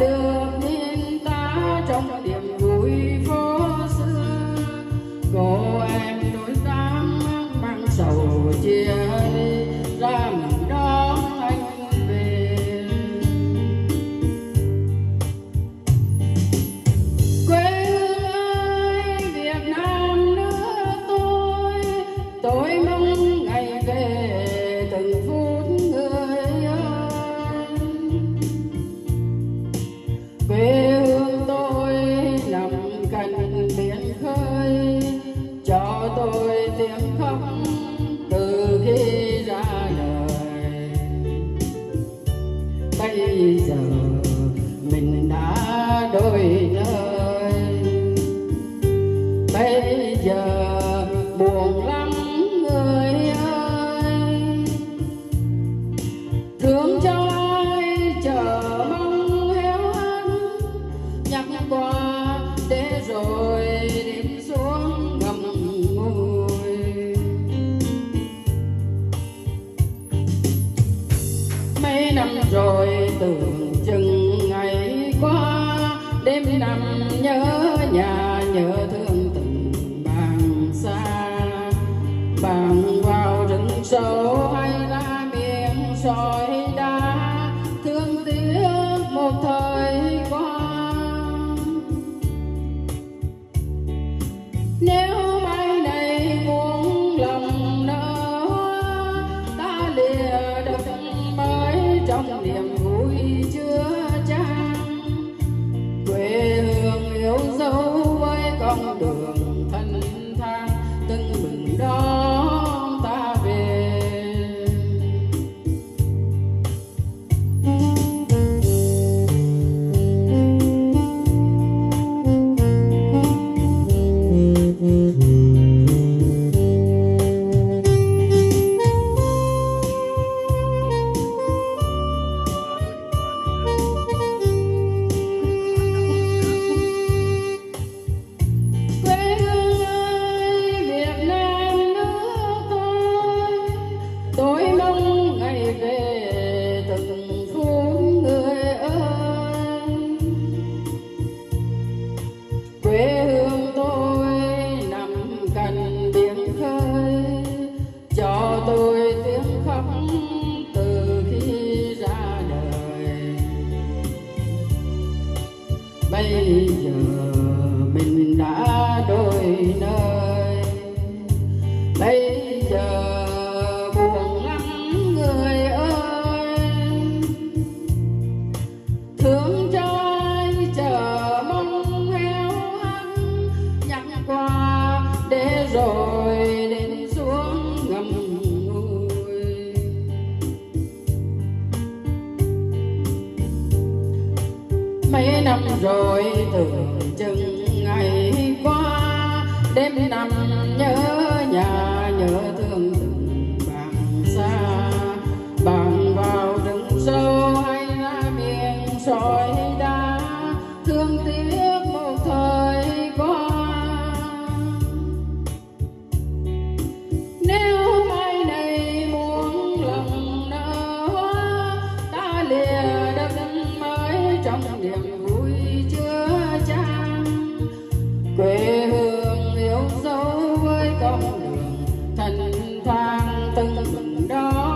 do. bây giờ buồn lắm người ơi. Thương cho ai chờ mong héo hắt nhắc qua để rồi đêm xuống ngầm ngùi. Mấy năm rồi tưởng chừng ngày qua, đêm nằm nhớ nhà nhớ thương. lòng bây giờ mình đã đôi nơi đây. mấy năm rồi từng chừng ngày qua. Đêm nằm nhớ nhà, nhớ thương bằng xa. Bằng vào đứng sâu hay ra miệng soi từng đó.